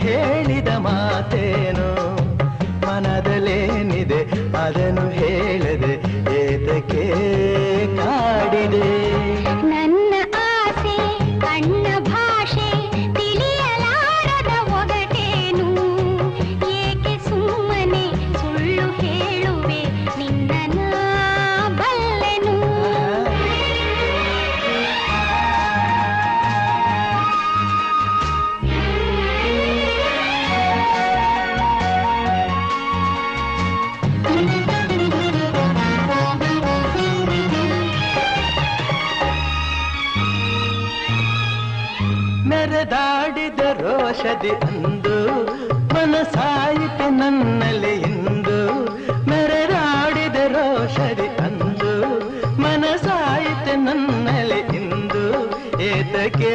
ಹೇಳಿದ ಮಾತೇನು ಮನದಲ್ಲೇನಿದೆ ಅದನ್ನು ಹೇಳದೆ ಏತಕ್ಕೆ ಮೆರೆದಾಡಿದ ರೋಷದಿ ಅಂದು ಮನಸಾಯಿತು ನನ್ನಲ್ಲಿ ಇಂದು. ಮೆರೆದಾಡಿದ ರೋಷದಿ ಅಂದು ಮನಸಾಯಿತು ನನ್ನಲ್ಲಿ ಇಂದು. ಏತಕ್ಕೆ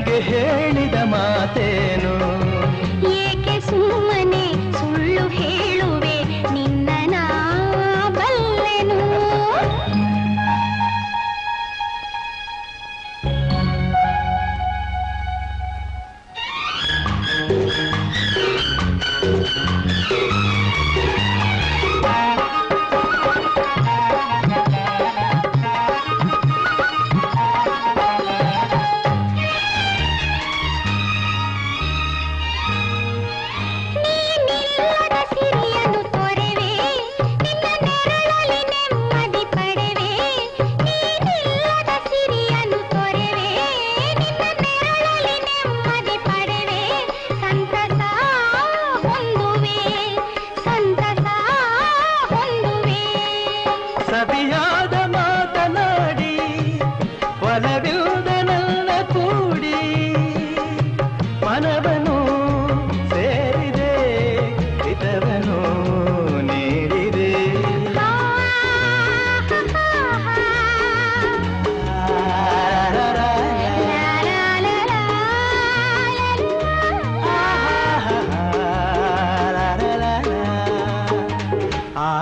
लगे हैं।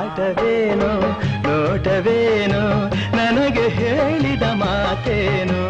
ನೋಟವೇನು ನೋಟವೇನು ನನಗೆ ಹೇಳಿದ ಮಾತೇನು?